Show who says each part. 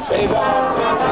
Speaker 1: Seja, seja.